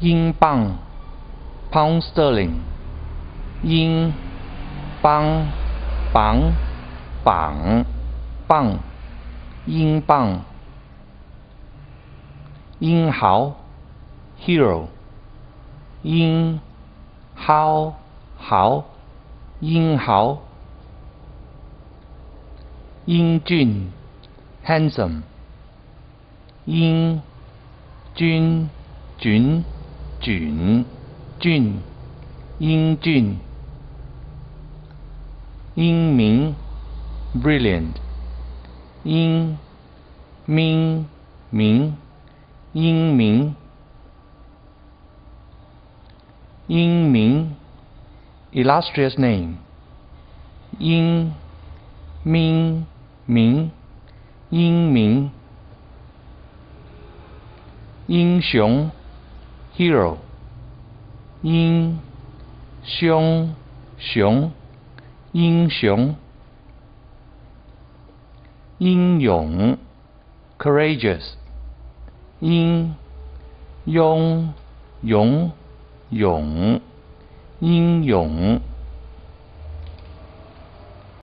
英镑 （pound sterling）、英镑、磅、磅、磅、英镑、英豪 （hero）、英豪、豪、英豪、英俊 （handsome）、英君、君、俊、俊、英俊。英明 （brilliant）、英明、明、英明、英明 （illustrious name）、英明、明、英明、英雄 （hero）、英雄、雄。英雄、英勇 （courageous）、英勇、勇、勇、英勇。